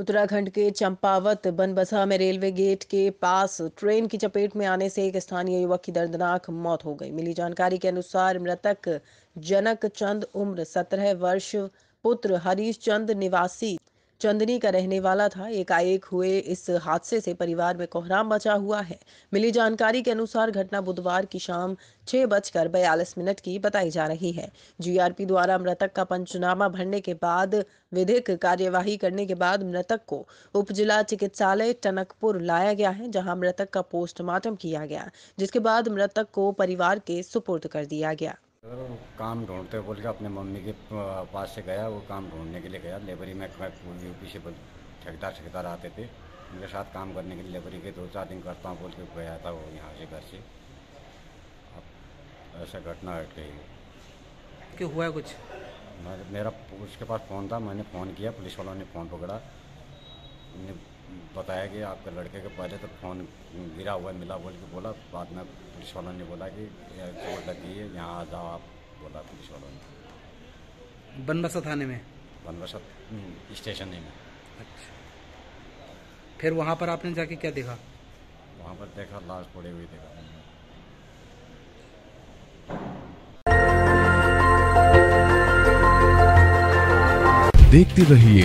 उत्तराखंड के चंपावत बनबसा में railway gate के पास ट्रेन की चपेट में आने से एक स्थानीय युवक की दर्दनाक मौत हो गई। मिली जानकारी के अनुसार मृतक जनक चंद उम्र सत्रह वर्ष, पुत्र हरीश चंद निवासी चंदनी का रहने वाला था। एकाएक हुए इस हादसे से परिवार में कोहराम मचा हुआ है। मिली जानकारी के अनुसार घटना बुधवार की शाम छह बजकर बयालीस मिनट की बताई जा रही है। जीआरपी द्वारा मृतक का पंचनामा भरने के बाद विधिक कार्यवाही करने के बाद मृतक को उप जिला चिकित्सालय टनकपुर लाया गया है, जहाँ मृतक का पोस्टमार्टम किया गया, जिसके बाद मृतक को परिवार के सुपुर्द कर दिया गया। काम ढूंढते बोल के अपने मम्मी के पास से गया वो काम ढूँढने के लिए गया। लेबरी में यूपी से ठेकेदार ठेकेदार आते थे। उनके साथ काम करने के लिए लेबरी के दो चार दिन करता हूँ बोल के गया था वो यहाँ से घर से। अब ऐसा घटना हट गई। क्यों हुआ कुछ? मेरा उसके पास फ़ोन था मैंने फ़ोन किया पुलिस वालों ने फ़ोन पकड़ा। बताया कि आपके लड़के के पहले तो फ़ोन गिरा हुआ मिला बोल के बोला बाद में पुलिस वालों ने बोला कि चोट लगी है यहाँ आ जाओ आप बोला पुलिस वालों ने। बनबसा थाने में? बनबसा हम्म, स्टेशन में। अच्छा। फिर वहाँ पर आपने जाके क्या देखा? वहाँ पर देखा लाश पड़ी हुई देखा। देखते रहिए